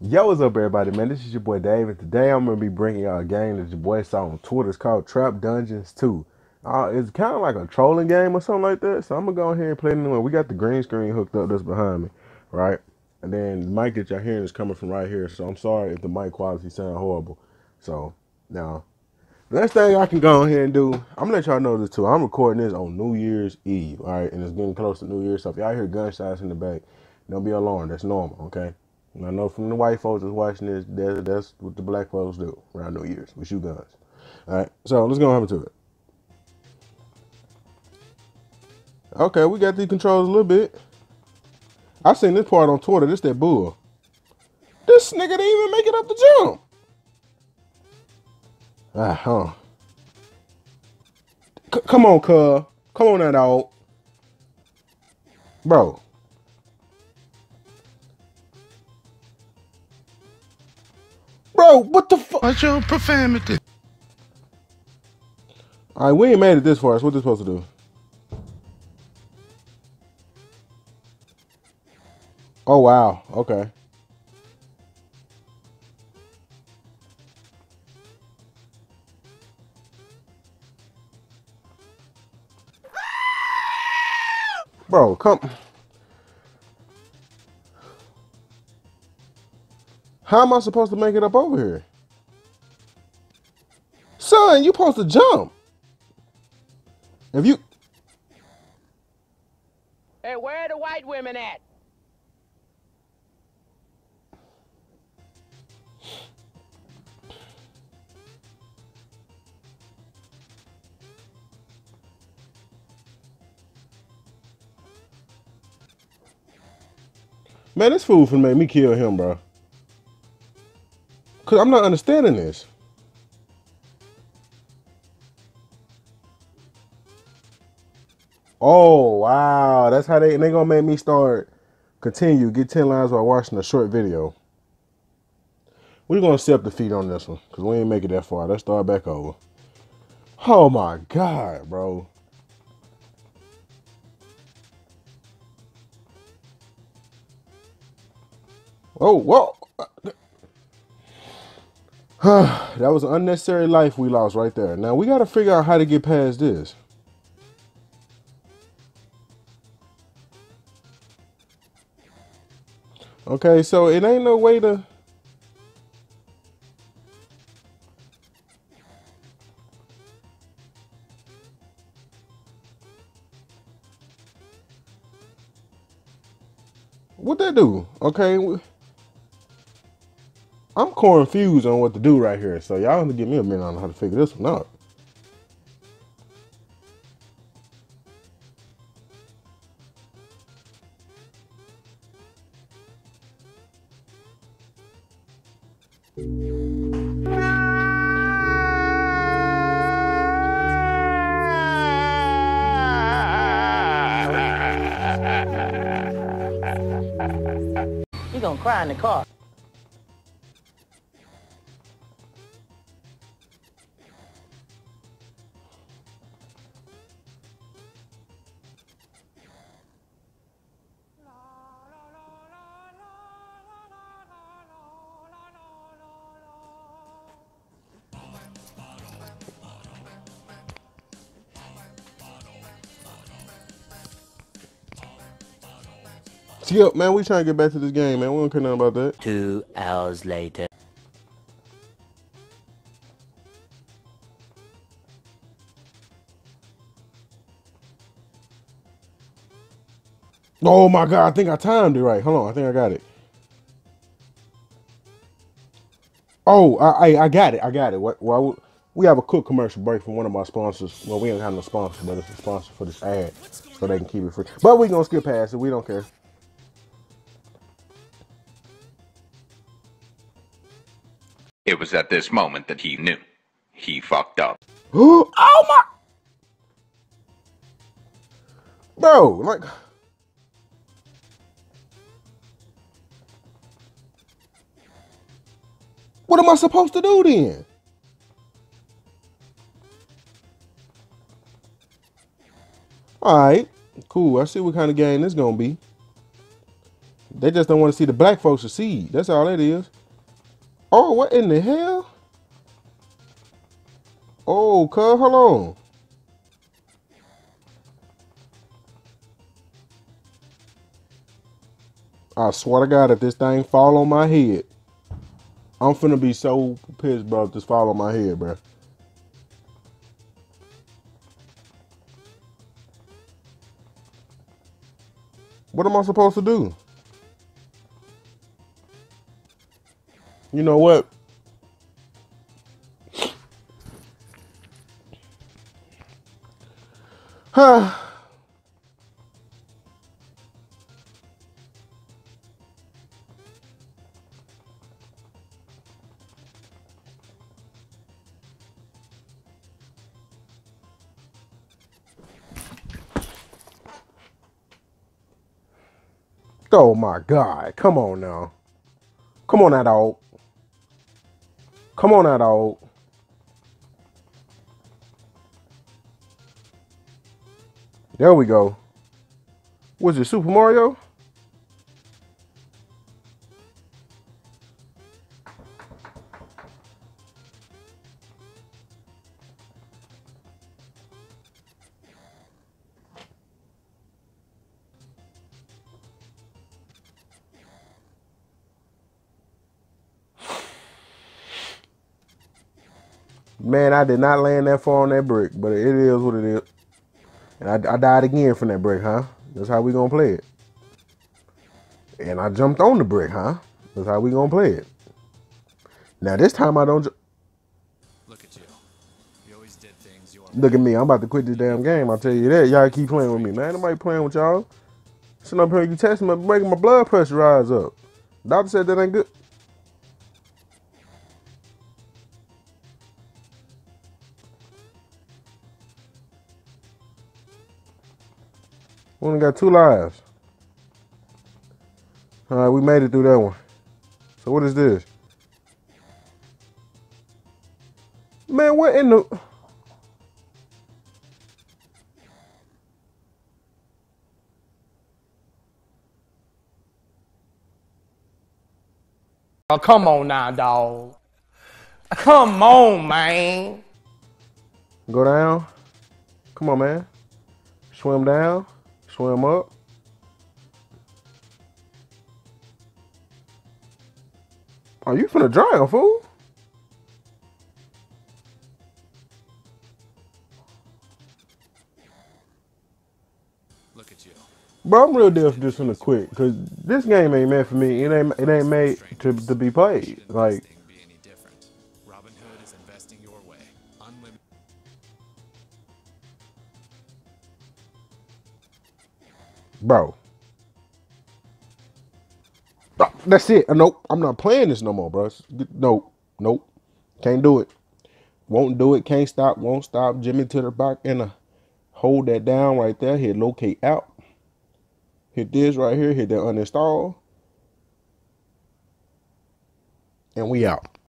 Yo, what's up, everybody, man? This is your boy David. today I'm gonna be bringing y'all a game that your boy saw on Twitter. It's called Trap Dungeons 2. Uh, it's kind of like a trolling game or something like that. So I'm gonna go ahead and play it anyway. We got the green screen hooked up that's behind me, right? And then the mic that y'all hearing is coming from right here. So I'm sorry if the mic quality sound horrible. So now, the next thing I can go ahead and do, I'm gonna let y'all know this too. I'm recording this on New Year's Eve, all right, and it's getting close to New Year's. So if y'all hear gunshots in the back, don't be alarmed. That's normal, okay? And I know from the white folks that's watching this, that, that's what the black folks do around New Year's. We shoot guns. All right, so let's go over to it. Okay, we got these controls a little bit. I seen this part on Twitter. This that bull. This nigga didn't even make it up the jump. Ah, huh. C- come on, cuz. Come on, that dog. Bro. What the fuck? What's your profanity? All right, we ain't made it this far. So what this supposed to do? Oh wow. Okay. Bro, come. How am I supposed to make it up over here? Son, you supposed to jump. If you Hey, where are the white women at? man, this fool finna make me kill him, bro. Cause I'm not understanding this. Oh wow, that's how they they gonna make me start continue get ten lines while watching a short video. We're gonna step the feet on this one because we ain't make it that far. Let's start back over. Oh my god, bro. Oh, whoa. that was an unnecessary life we lost right there. Now we got to figure out how to get past this. Okay, so it ain't no way to. What that do? Okay, I'm confused on what to do right here. So y'all have to give me a minute on how to figure this one out. You gonna cry in the car. Skip, man, we trying to get back to this game, man. We don't care nothing about that. Two hours later. Oh my god, I think I timed it right. Hold on, I think I got it. Oh, I I, I got it. I got it. What? Well, we have a quick commercial break from one of my sponsors. Well, we don't have no sponsor, but it's a sponsor for this ad, so they can keep it free. But we gonna skip past it. We don't care. Was at this moment that he knew. He fucked up. oh my, bro! Like, what am I supposed to do then? All right, cool. I see what kind of game this gonna be. They just don't want to see the black folks succeed. That's all it is. Oh, what in the hell? Oh, cuz, hold on. I swear to God, if this thing fall on my head, I'm finna be so pissed, bro, if this fall on my head, bro. What am I supposed to do? You know what? Huh. Oh my God. Come on now. Come on now, dog. Come on now, dog. There we go. Was it Super Mario? Man, I did not land that far on that brick, but it is what it is. And I, I died again from that brick, huh? That's how we gonna play it. And I jumped on the brick, huh? That's how we gonna play it. Now this time I don't. Look at you. You always did things your Look at me. I'm about to quit this damn game. I'll tell you that. Y'all keep playing with me, man. Nobody playing with y'all. Sitting up here, you testing me, making my blood pressure rise up. Doctor said that ain't good. We only got two lives. All right, we made it through that one. So what is this? Man, what in the... Oh, come on now, dog. Come on, man. Go down. Come on, man. Swim down. Swim up. Are you finna drown, fool? Look at you. Bro, I'm real deal just finna quit because this game ain't meant for me. It ain't. It ain't made to to be played. Like, bro. Ah, That's it. Uh, Nope. I'm not playing this no more, bro. Nope. Nope. Can't do it. Won't do it. Can't stop. Won't stop. Jimmy to the back and uh, hold that down right there. Hit locate out. Hit this right here. Hit that uninstall. And we out.